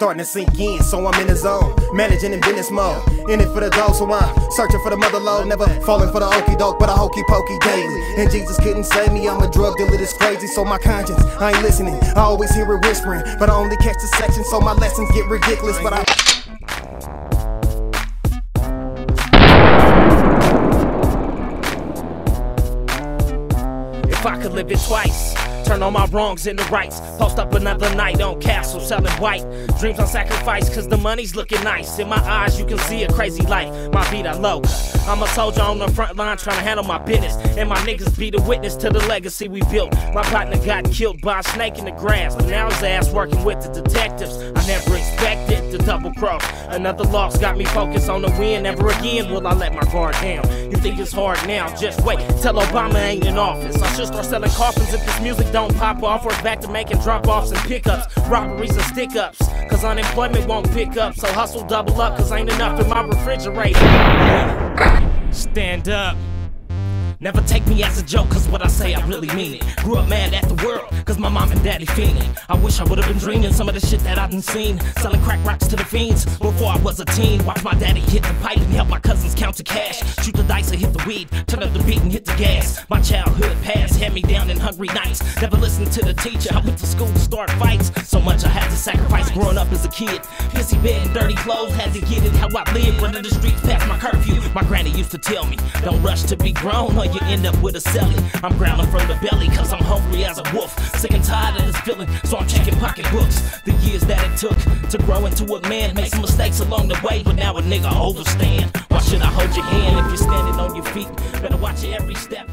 starting to sink in, so I'm in the zone. Managing in business mode. In it for the dough, so I'm searching for the mother load. Never falling for the okey doke, but a hokey pokey daily. And Jesus couldn't save me, I'm a drug dealer that's crazy, so my conscience, I ain't listening. I always hear it whispering, but I only catch the section, so my lessons get ridiculous. But I If I could live it twice. Turn all my wrongs into rights. Post up another night on castle selling white. Dreams on sacrifice, cause the money's looking nice. In my eyes, you can see a crazy light. My beat are low. I'm a soldier on the front line trying to handle my business. And my niggas be the witness to the legacy we built. My partner got killed by a snake in the grass. But now his ass working with the detectives. I never expected to double cross. Another loss got me focused on the win. Never again will I let my guard down. You think it's hard now? Just wait. Tell Obama ain't in office. I should start selling coffins if this music don't pop off. Or back to making drop offs and pickups, robberies and stick ups. Cause unemployment won't pick up. So hustle double up, cause ain't enough in my refrigerator. Stand up. Never take me as a joke, cause what I say I really mean it. Grew up mad at the world, cause my mom and daddy fiending. I wish I would've been dreaming some of the shit that I done seen. Selling crack rocks to the fiends before I was a teen. Watch my daddy hit the pipe and help my cousins count the cash. Shoot the dice and hit the weed, turn up the beat and hit the gas. My childhood past had me down in hungry nights. Never listened to the teacher, I went to school to start fights. So much I had to sacrifice growing up as a kid. Pissy bed dirty clothes, had to get it how I live. Running the streets past my curfew. My granny used to tell me, don't rush to be grown or you end up with a celly. I'm growling from the belly, cause I'm hungry as a wolf. Sick and tired of this feeling, so I'm checking pocketbooks. The years that it took to grow into a man, made some mistakes along the way, but now a nigga overstand. Why should I hold your hand if you're standing on your feet? Better watch every step.